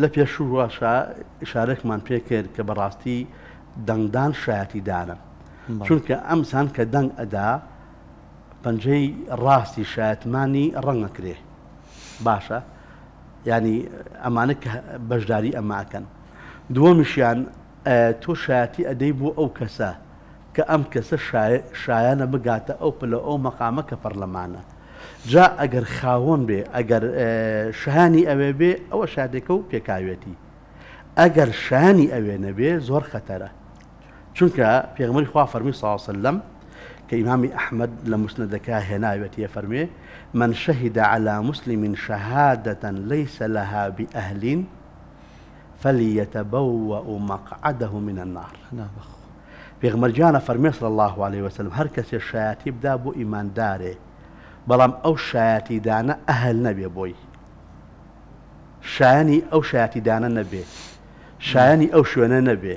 لە پێشووە شارێکمان پێ کرد کە بەڕاستی دەنگدان شایەتی دانە. چونکە ئەمسان کە دەنگ ئەدا پەنجەی ڕاستی شایەتمانی ڕەنگەکرێ باشە. ینی ئەمانە بەشداری ئەماکەن دووەمیشیان تۆ شایەتی ئەدەی بۆ ئەو کەسە کە ئەم کەسە شایانە بگاتە ئەو پلە ئەو مەقامە کە پەرلەمانە. جا ئەگەر خاوۆن بێ ئەگەر شانی ئەوێ بێ ئەوە شادێکە و پێکاوێتی. ئەگەر شانی ئەوێ نەبێ زۆر خەتەرە. چونکە پێغمەری خوا فەرمی ساوسلم کە ئیمامی ئەحمد لە مسندەکە هێناوێتیە فەرمێ من شهد على مسلم شهادة ليس لها بأهل فليتبوأ مقعده من النار. پێغمەرجانە فەرمێسر الله عليه وسلم هەر کەسێ شایەتی بدا بۆ ئیماندارێ بەڵام ئەو شایەتی دانە ئەهل نەبێ بۆی شایانی ئەو شایەتی دانە نەبێ شایانی ئەو شوێنە نەبێ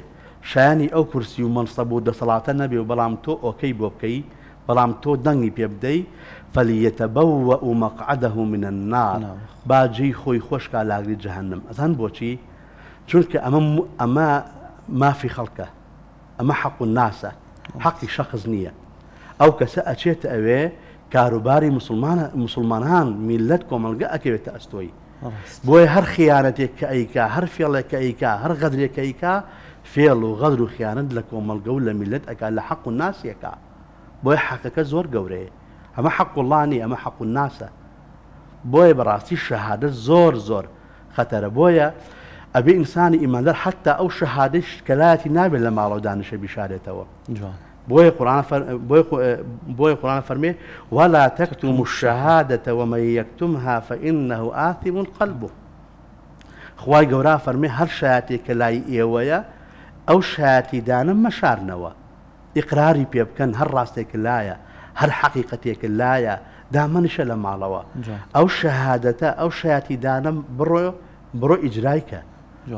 شایانی ئەو کورسی و منسەب و دەسەڵاتە نەبێ و بەڵام تۆ ئۆکەی بۆ بکەی بەڵام تۆ دەنگی پێ بدەی فەلیەتەبەوە و مەقعدەه من النار باجی خۆی خۆشکا لاگری جەهنم ئەزان بۆچی چونکە ئەمە ئەمە مافی خەڵکە ئەمە حەق و ناسە حەقی شەخص نییە ئەو کەسە ئەچێت ئەوێ کاروباری مسلمانان میلەت کۆمەلگە ئەکەوێتە ئەستۆی بۆیە هەر خیانەتێک کە ئەیکا هەر فێڵێک کە ئەیکا هەر غەدرێکە ئەیکا فێڵ و غەدر و خیانت لە کۆمەلگە و لە میلەت ئەکا لە حەق و ناسیەکە بۆیە حەقەکە زۆر گەورەیە ئەمە حەق وڵانی ئەمە حەق و ناسە بۆیە بەڕاستی شەهادە زۆر زۆر خەتەرە بۆیە ئەبێ ئینسانی ئیماندار حتا ئەو شەهادش کەلاتی نابێت لە بیشارێتەوە بۆیە بۆیە قڕان فەرمێ ولا تكتم الشهادة ومن يكتمها فإنه آثم قلبه. گەورا فەرمێ هەر شایاتێک کە لای ئێوەیە ئەو شایەتی دانم مەشارنەوە. ئیقراری پێ بکەن هەر ڕاستێک لایە هەر حقیقەتێک لایە دامەنیشە لە ماڵەوە. ئەو شەهادەتە ئەو شایەتی دانم بڕۆ بڕۆ ئیجرایکە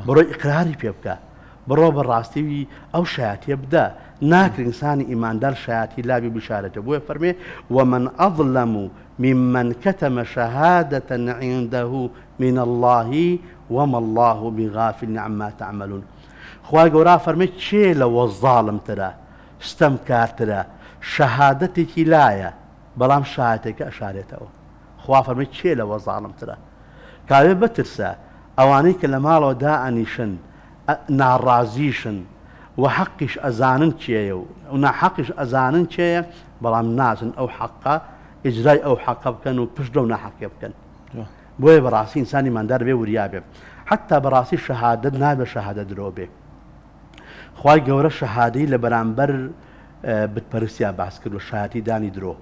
بڕۆ ئیقراری پێ بڕۆ بەڕاستیوی ئەو شایەتە بدە ناکرینسانی ئیماندار شایەتی لابی بشارەتە بۆیە فەرمێ ومن ئەظلم و ممن كتم شهادة عنده من الله وما الله بغافل عما تعملون. خوا گەورا فەرمێ چێ لە وە ظالم ترە ستەم کارترە شەهادەتێکی لایە بەڵام شایەتێکە ئەشارێتەوە خوا فەرمی چێ لە وەزاڵمترە کاوێ بترسە ئەوانەی کە لە ماڵەوە دائنیشن ناڕازیشن و حەقیش ئەزانن چێە و و ناحەقیش ئەزانن چێە بەڵام نازن ئەو حەقا ئجرای ئەو حەقە بکەن و پشت و ناحەقێ بکەن. بۆیە بەڕاستی ئینسانی مادار بێ وریابێ حتا بەڕاستی شەهادت نابێ شەهادە درۆ بێ. خی گەورە شەهادی لە بەرامبەر بتپەرسیا باس کرد و شایەتی دانی درۆ.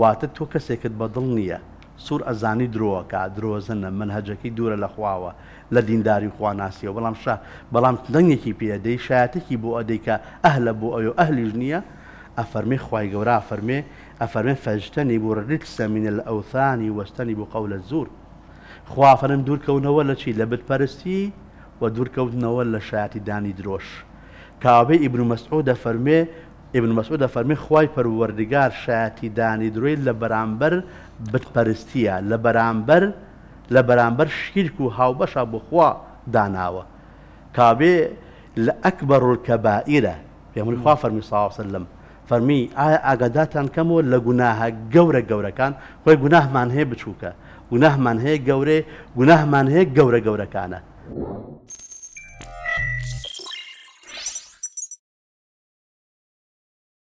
واتە تۆ کەسێکت بەدڵ نییە. سوور ئەزانی درۆەکە درۆزنە منهجەکەی دوورە لە خواوە لە دینداری خواناسیەوە. بەڵام شا بەڵام دەنگێکی پێدەی شایەتێکی بۆ ئەدەیکە ئەهلە بۆ ئەو ئەهلیش نییە ئەفەرمی خی گەورا فەرمێ ئەفەرمێ فەجتنی بۆ ڕیکسە منە لە ئەوثانی وەستنی بۆ قەو لە زور. خوافرن دوورکەونەوە لە چی؟ لە بتپەرستی و دوورکەوتنەوە لە شایەتی دانی درۆش. کاوێ ئیبن مەسعود دەفەرمێ ئبن مەسعود دەفەرمی خی پەروەردگار شایەتی دانی دروی لە بەرامبەر بتپەرستیە لە بەرامبەر لە بەرامبەر شیرک و هاوبەشە بخوا داناوە. کابێ لە ئەکبەر کەبائیرە پێمەری خوا فەرمی ساوسلم فەرمی ئایا ئاگاداتان کەمەوە لە گوناها گەورە گەورەکان؟ خۆی گوناهمان هەیە بچووکە. گوناهمان هەیە گەورێ گوناهمان هەیە گەورە گەورەکانە.